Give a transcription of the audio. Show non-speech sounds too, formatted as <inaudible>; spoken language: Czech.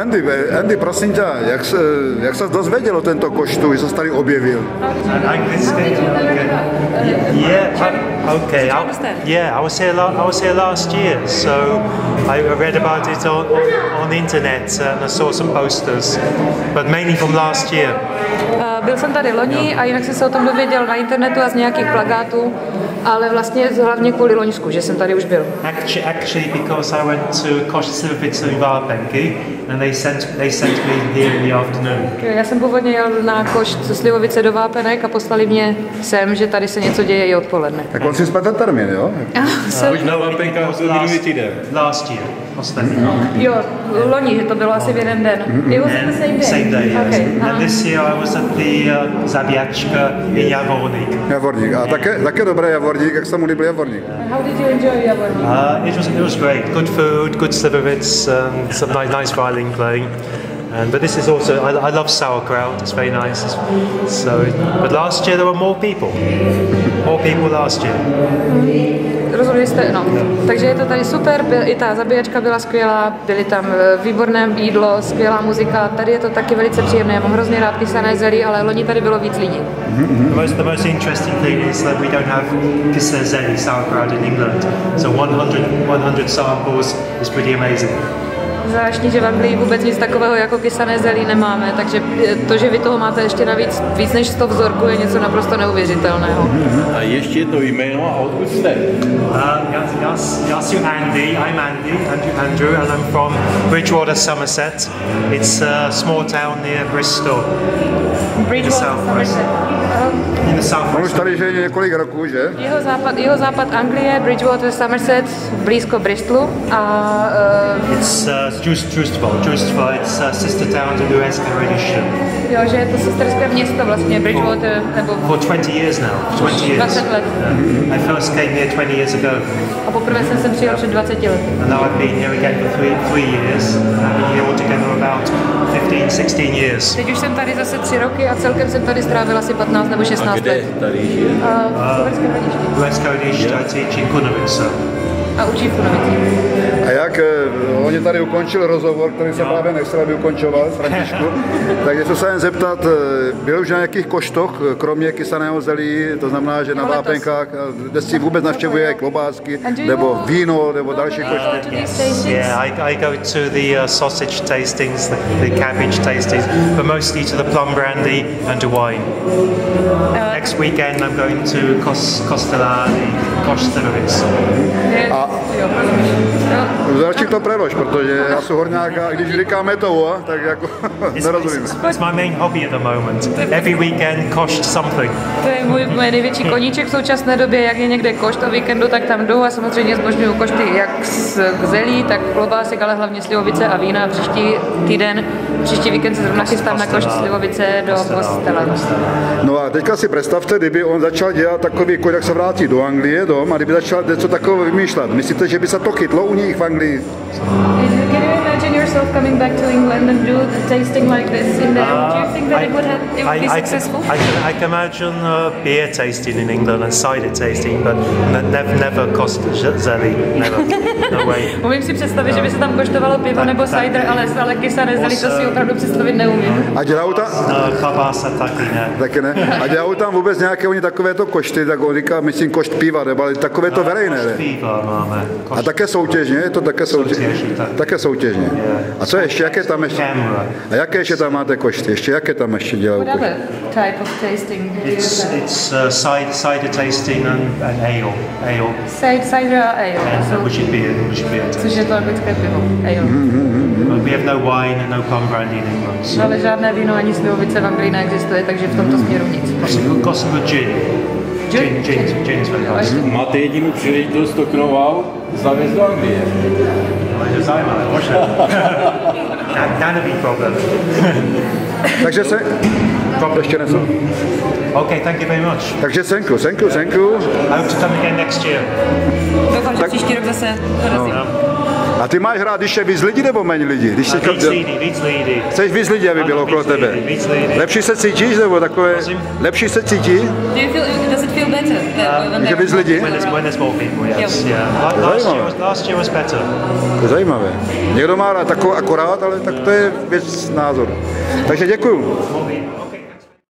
Andy, eh, Andy, prosím tě, jak se, jak se dozvěděl o tento koštu, že se tady objevil? Yeah, I- okay. I, yeah, I was here. I was here last year, so I read about it on, on, on the internet and I saw some posters, but mainly from last year. Eh, Byl jsem tady loni a jinak jsem se o tom dověděl na internetu a z nějakých plagátů, ale vlastně hlavně kvůli Loňsku, že jsem tady už byl. Actually, actually, because I went to in Varpenki, and they sent they sent me here in the afternoon. Já jsem původně jel na košt ze Slivovice do Vápenek a poslali mě sem, že tady se něco děje i odpoledne. Tak on si spletl termín, jo? <laughs> Už na Vapenkách byl minulý týden. Last year, ostatní. Jo, loni, že to bylo asi v jeden den. It was the same day. Same day, yes. Okay. And this year I was at the uh, Zabiačka in Javorník. Javorník. A také, také dobré Javorník, jak se mu líbil Javorník? How did you enjoy Javorník? Uh, it was it was great. Good food, good slivovitz, um, some nice, nice violin playing. And, but this is also I, I love sauerkraut. It's very nice. It's- so, but last year there were more people. More people last year. Rozhodli jste, no. Takže je to tady super, byl, i ta zabíjačka byla skvělá, byly tam eh, výborné jídlo, skvělá muzika, tady je to taky velice příjemné, já mám hrozně rád zelí, ale loni tady bylo víc lidí. Most the most interesting thing is that we don't have sauerkraut in England. So 100 100 samples is pretty amazing. Zvláštní, že v Anglii vůbec nic takového jako kysané zelí nemáme, takže eh, to, že vy toho máte ještě navíc víc než 100 vzorků, je něco naprosto neuvěřitelného. A ještě jedno jméno a odkud jste? Uh, yes, yes, yes, you Andy. I'm Andy, Andrew, Andrew, and I'm from Bridgewater, Somerset. It's a small town near Bristol, Bridgewater, Somerset. Somerset. in the south. On už tady žije několik roků, že? Jeho západ, jeho západ Anglie, Bridgewater, Somerset, blízko Bristolu a uh, It's uh, Just, Justval. Justval. It's a sister town to the West Coronation. jo, že je to sesterské město vlastně, Bridgewater, nebo For 20 years now. 20 years. 20 let. Yeah. I first came here 20 years ago, A poprvé jsem sem přijel před 20 lety. and now I've been here again for three, three years. and I've been here altogether about 15, 16 years. Teď už jsem tady zase tři roky a celkem jsem tady strávil asi 15 nebo A 16 kde let. tady žije? A v Severském hradišti. West Coronation, I teach in Kunovice. A učí Kunovici. A jak eh, on tady ukončil rozhovor, který se právě nechcel, aby ukončoval, Františku, <laughs> tak něco se jen zeptat, eh, byl už na nějakých koštoch, eh, kromě kysaného zelí, to znamená, že na vápenkách, kde si vůbec navštěvuje klobásky, nebo víno, nebo další košty. Yeah, I, I go to the uh, sausage tastings, the, the cabbage tastings, but mostly to the plum brandy and to wine. Next weekend I'm going to Kostellani, Kostelovic. Začít to prelož, protože já jsem horňák a když říkáme to, tak jako <laughs> nerozumím. It's my main hobby at the moment. Every weekend cost something. To je můj, můj největší koníček v současné době, jak je někde košt o víkendu, tak tam jdu a samozřejmě zbožňuju košty jak z zelí, tak klobásek, ale hlavně slivovice a vína. Příští týden, příští víkend se zrovna chystám na košt slivovice do Kostela. No a teďka si představte, kdyby on začal dělat takový, jako jak se vrátí do Anglie dom, a kdyby začal něco takového vymýšlet. Myslíte, že by se to chytlo u nich v Anglii? Coming back to England and do the tasting like this in there? Do you think that it would have it would be I, I, successful? I, can, I can imagine uh, beer tasting in England and cider tasting, but ne- never, never cost zelly, never, no way. <laughs> Umím si představit, že by se tam koštovalo pivo nebo cider, ale, ale kysané zelí, to si opravdu představit neumím. A dělají tam, No, klobása taky ne. taky ne, a dělají tam vůbec nějaké oni takovéto košty, tak on říká, myslím, košt piva, nebo ale takové to verejné, ne? Piva máme. A také soutěžně, je to také soutěžně. Soutěží, tak. Také soutěžně. A co ještě, jaké tam ještě? A jaké ještě tam máte košty? Ještě jaké tam ještě dělají What košty? other type of tasting do you It's, have? it's uh, cider, cider tasting and, and ale. Ale. Cider, cider a ale, And so, which is beer, which is beer což je to anglické pivo. Ale. But we have no wine and no plum brandy in England. So Ale žádné víno ani slivovice v Anglii neexistuje, takže v tomto směru nic. some good gin. Gin, gin, very nice. Máte jedinou příležitost to know-how zavést do Anglie. Mae'n zajímavé, možná. That'll be problem. Takže se... Ještě něco. Okay, thank you very much. Takže thank you, thank you, thank you. I hope to come again next year. Doufám, že příští rok zase dorazím. A ty máš rád, když je víc lidí nebo méně lidí? Když teďka- víc lidí, víc lidí. Chceš víc lidí, aby bylo okolo tebe? víc lidí. Lepší se cítíš, nebo takové... Prosím? Lepší se cítí? Do you feel, does it feel better? Když je víc lidí? When there's, when there's more people, yes, Yeah. yeah. Like last, Zajímavé. year was, last year was better. To je zajímavé. Někdo má rád takovou akorát, ale tak to je věc názoru. Takže děkuju.